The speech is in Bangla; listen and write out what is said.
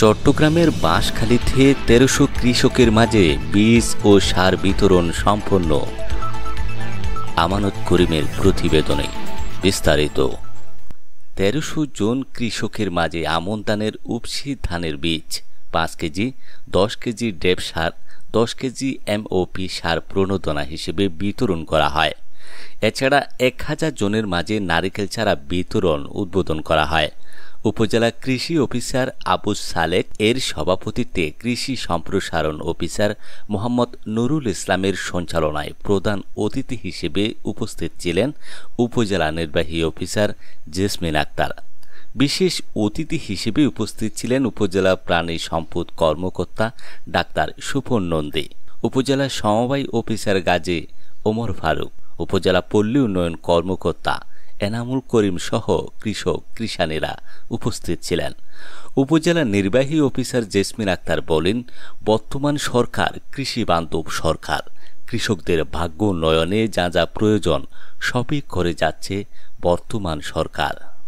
চট্টগ্রামের বাঁশখালীতে তেরোশো কৃষকের মাঝে বীজ ও সার বিতরণ সম্পন্ন। আমানত করিমের প্রতিবেদনে বিস্তারিত। তেরোশো জন কৃষকের মাঝে আমন ধানের উপসি ধানের বীজ, পাঁচ কেজি, দশ কেজি ডেপ সার, দশ কেজি এমওপি সার প্রণোদনা হিসেবে বিতরণ করা হয়। এছাড়া এক হাজার জনের মাঝে নারিকেল চারা বিতরণ উদ্বোধন করা হয়। উপজেলা কৃষি অফিসার আবু সালেক, এর সভাপতিত্বে কৃষি সম্প্রসারণ অফিসার মোহাম্মদ নুরুল ইসলামের সঞ্চালনায় প্রধান অতিথি হিসেবে উপস্থিত ছিলেন উপজেলা নির্বাহী অফিসার জেসমিন আক্তার। বিশেষ অতিথি হিসেবে উপস্থিত ছিলেন উপজেলা প্রাণী সম্পদ কর্মকর্তা ডাক্তার সুপন নন্দী, উপজেলা সমবায় অফিসার গাজী ওমর ফারুক, উপজেলা পল্লী উন্নয়ন কর্মকর্তা এনামুল করিম সহ কৃষক, কৃষানেরা উপস্থিত ছিলেন। উপজেলা নির্বাহী অফিসার জেসমিন আক্তার বলেন, বর্তমান সরকার কৃষি বান্ধব সরকার। কৃষকদের ভাগ্য উন্নয়নে যা যা প্রয়োজন সবই করে যাচ্ছে বর্তমান সরকার।